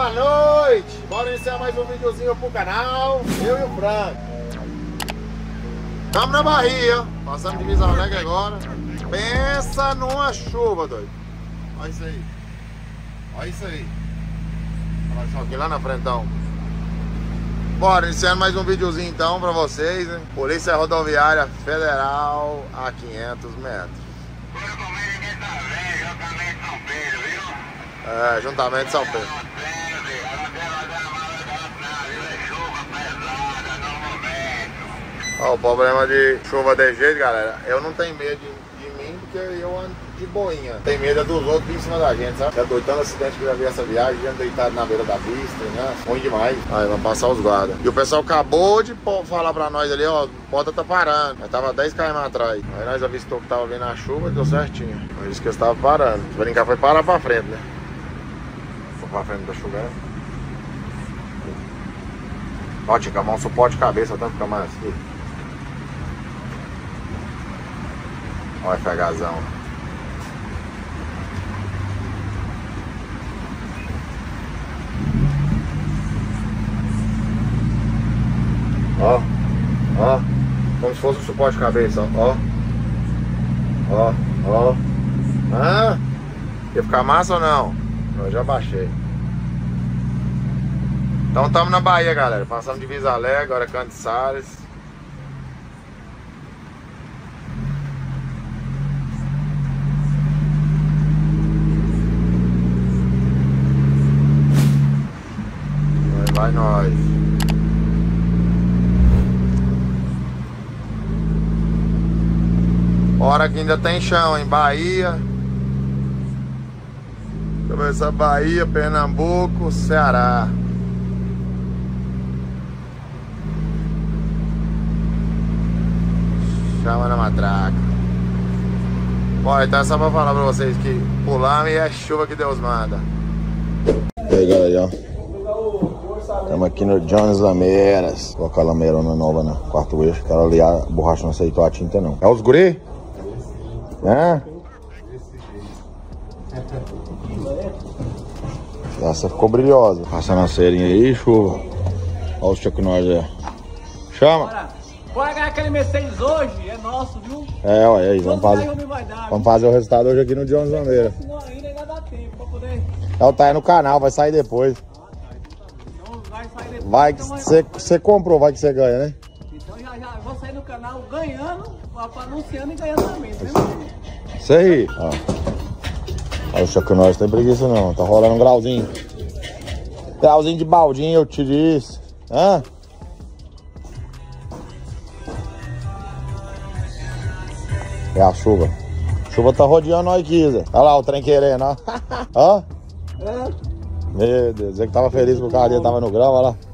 boa noite. Bora iniciar mais um videozinho pro canal. Eu e o Frank. Tamo na Bahia. Passando de Visa Alegre agora. Pensa numa chuva, doido. Olha isso aí. Olha isso aí. Olha só aqui lá na frentão. Bora, iniciando mais um videozinho então pra vocês, né? Polícia Rodoviária Federal a 500 metros. É, juntamento de São Pedro. Ó, o problema de chuva de jeito, galera, eu não tenho medo de, de mim porque eu ando de boinha. Tem medo é dos outros em cima da gente, sabe? Já doitando acidente que já vi essa viagem, já deitado na beira da pista, né? Ruim demais. Aí, vamos passar os guardas. E o pessoal acabou de falar pra nós ali, ó, bota tá parando. Nós tava 10 km atrás. Aí nós avistou que tava vindo a chuva e deu certinho. Por isso que eu estava parando. Se brincar foi parar pra frente, né? Foi pra frente da chovendo. Ó, tica, mão suporte de cabeça, tanto fica mais Olha o FHzão. Ó, ó, como se fosse um suporte de cabeça, ó. Ó, ó. Ah, ia ficar massa ou não? Eu já baixei. Então estamos na Bahia, galera. Passamos de Visa Alegre, agora Canto Salles. Vai nós. Hora que ainda tem chão, em Bahia. Começa Bahia, Pernambuco, Ceará. Chama na matraca. Bom, então é só pra falar pra vocês que pular e é chuva que Deus manda. E aí, galera, ó. Estamos aqui no Jones Lameiras. Colocar a lameirona nova no quarto eixo. Quero ali a borracha não aceitou a tinta, não. É os guri? É? Essa ficou brilhosa. Passando a cerinha aí, chuva. Olha os Chuck Norris aí. Chama! Bora! Bora ganhar aquele Mercedes hoje, é nosso, viu? É, olha aí, vamos fazer, vai dar. vamos fazer o resultado hoje aqui no Jones Lameira. Senão ainda, ainda dá tempo pra poder. Ela tá aí no canal, vai sair depois. Então vai que então, você você comprou, vai que você ganha, né? então já já vou sair no canal ganhando, anunciando e ganhando também, vendo? Isso aí, ó. Olha o Chuck Norris tem preguiça não, tá rolando um grauzinho. Grauzinho de baldinho, eu te disse. Hã? É a chuva. A chuva tá rodeando nós aqui, Zé. Olha lá o trem querendo, ó. ó. É. Meu Deus, Zé que tava feliz que o dele tava no grau, olha lá.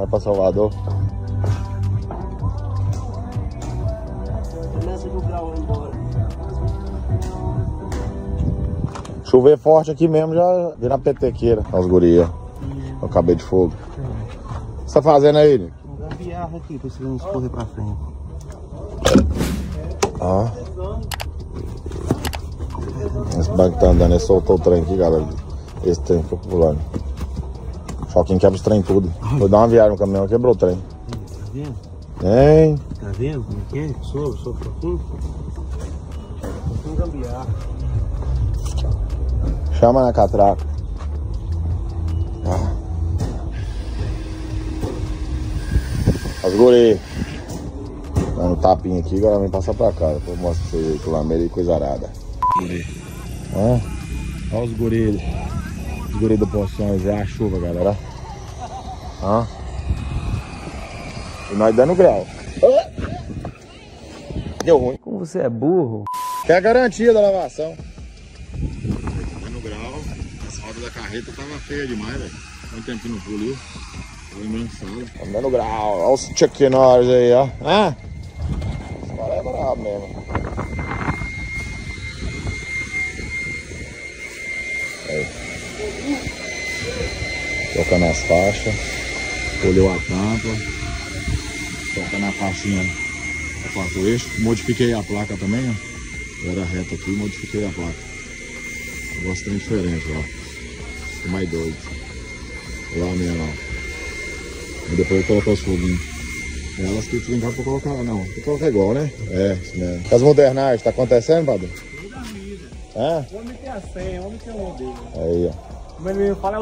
Vai pra Salvador. Começa do grau embora. Chover forte aqui mesmo, já vira petequeira. Os gurias. Eu acabei de fogo. O que você tá fazendo aí, Nico? Gambiarra aqui, pra você não escorrer pra frente. Ó. Esse banco tá andando, ele soltou o trem aqui, galera. Esse trem ficou pulando. Choquinho quebra os trem tudo. Foi dar uma viagem no caminhão, quebrou o trem. Tá vendo? Hein? Tá vendo como é que é? Sobe um pouquinho. Um gambiarra. Chama na catraca. Ah. As guri. Dando tapinha aqui, agora vem passar pra cá. Depois eu mostro pra vocês aí, que lameira e coisa arada. Guri. Ó. Ó os guri. Os guri do Poções. É a chuva, galera. Ó. E nós dando grau. Deu ruim. Como você é burro. Que é a garantia da lavação. no grau, as rodas da carreta tava feia demais, velho. Quanto tempo não puliu? Tava. Tamo dando grau. Olha os Norris aí, ó. Ah! Esse cara é brabo mesmo. Tocando as faixas. Colheu a tampa. Tocando a faixinha a quarto eixo. Modifiquei a placa também, ó. Era reto aqui, modifiquei a placa. Gostando diferente, ó. Mais doido. Lá mesmo, ó. E depois eu colocar os foguinhos. Elas que ficam pra colocar lá, não. Tem colocar igual, né? É, isso mesmo. As modernagens, tá acontecendo, Padre? É? Homem tem a senha, homem tem um modelo. Aí, ó.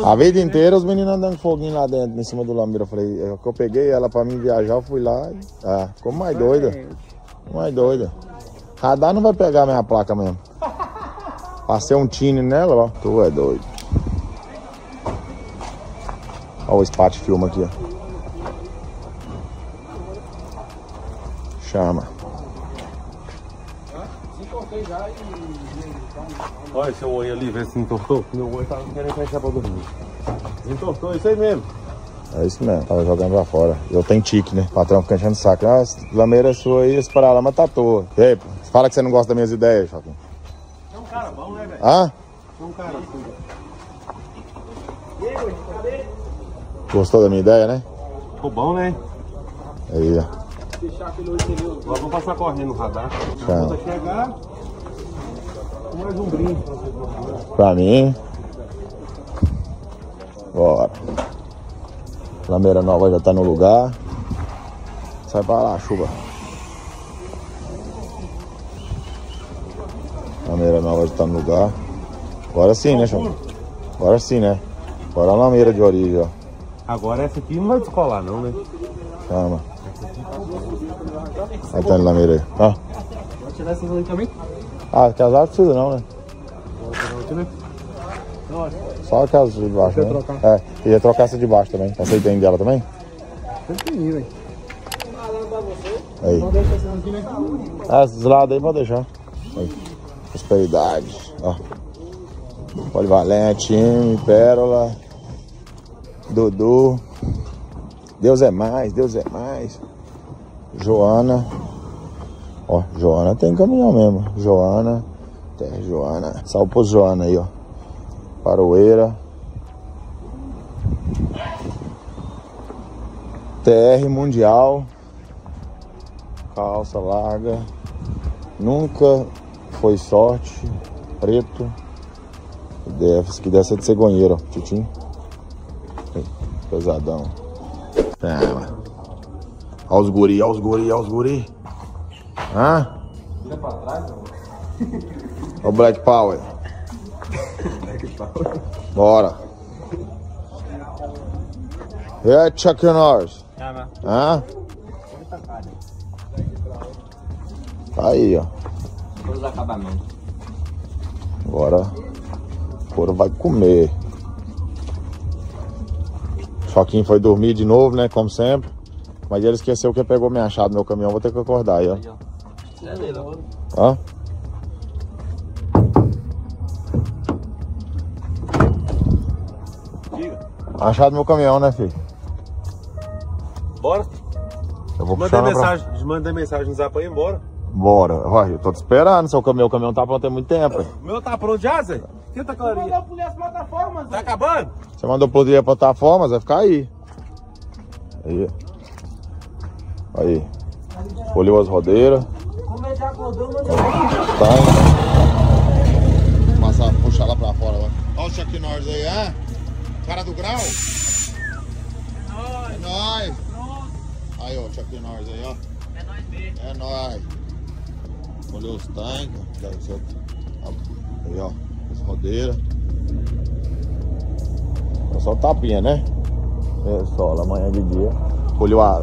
A vida inteira os meninos andando foguinho lá dentro, em cima do lambeiro. Eu falei, eu, eu peguei ela pra mim viajar, eu fui lá. Ah, ficou mais doida. Mais doida. Radar não vai pegar a minha placa mesmo. Passei um tine nela, ó. Tu é doido. Olha o Spat filma aqui, ó. Chama. Olha seu olho ali, vê se entortou. Meu olho tava querendo fechar pra dormir. Entortou, isso aí mesmo. É isso mesmo, tava jogando pra fora. Eu tenho tique, né? O patrão fica enchendo o saco. Ah, lameira sua aí, esse paralama tá à toa. E aí, fala que você não gosta das minhas ideias, Joaquim. É um cara bom, né, velho? Hã? É um cara assim. Gostou da minha ideia, né? Ficou bom, né? Aí, ó. Agora vamos passar correndo no radar. Quando chegar, mais um brinde pra vocês. Pra mim. Bora. Lameira nova já tá no lugar. Sai pra lá, chuva. Lameira nova já tá no lugar. Agora sim, né, chama? Agora sim, né? Agora a lameira de origem, ó. Agora essa aqui não vai descolar não, né? Chama. Aí tá no lameira aí. Ó. Pode tirar essas aí também? Ah, casar não precisa não, né? Só a casa de baixo, né? É, queria trocar essa de baixo também. Aí tem dela também? Tem velho. Aí. Esses lados aí pode deixar. Aí. Prosperidade, ó. Polivalente, Pérola, Dudu. Deus é mais, Deus é mais. Joana. Ó, Joana tem caminhão mesmo. Joana. Terra Joana. Salve pro Joana aí, ó. Paroeira. TR Mundial. Calça larga. Nunca foi sorte. Preto. Esse aqui deve ser de cegonheiro, ó. Titim. Aí, Pesadão. É, Olha os guri, olha os guri, olha os guri. Hã? Vira pra trás. Olha o Black Power. Bora. E aí, Chuck Norris? Chama. Hã? Tá aí, ó. Todos os acabamentos. Agora o couro vai comer. Choquinho foi dormir de novo, né? Como sempre. Mas ele esqueceu que pegou minha chave no meu caminhão. Vou ter que acordar aí, ó. É ó. Ó. Diga. A chave do meu caminhão, né, filho? Bora. Eu vou Mandei lá pra... mensagem, mandei mensagem no zap aí embora. Bora. Vai, eu tô te esperando. Seu caminhão, o caminhão tá pronto tem muito tempo. O meu tá pronto já, Zé? Tenta, Clarinha. Mandou polir as plataformas, Tá Zé. acabando? Você mandou pro dia plataformas, vai ficar aí. Aí. Aí. Poliu as rodeiras. Mandou Tá. Puxar lá pra fora. Lá. Olha o Chuck Norris aí, hã? Cara do grau? É nóis. Aí, ó, o Chuck Norris aí, ó. É nós mesmo. É nóis. Olhou os tanques. Aí, ó. As rodeiras. É só tapinha, né? É só, amanhã de dia. Olhou a.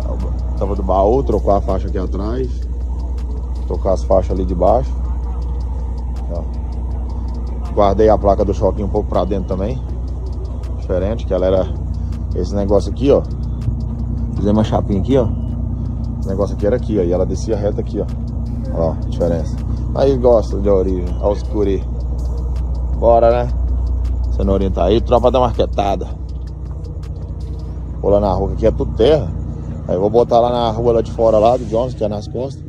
Tava do baú, trocou a faixa aqui atrás. Trocou as faixas ali de baixo. Ó. Guardei a placa do choquinho um pouco pra dentro também. Diferente, que ela era esse negócio aqui, ó. Fizemos uma chapinha aqui, ó. O negócio aqui era aqui, ó. E ela descia reta aqui, ó. Ó, diferença. Aí gosta de origem, ó, os guri. Bora, né? Cenourinha tá aí, tropa da marquetada. Vou lá na rua, que aqui é tudo terra. Aí vou botar lá na rua lá de fora, lá do Jones, que é nas costas.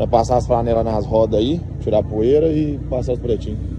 Vai passar as flanelas nas rodas aí, tirar poeira e passar os pretinhos.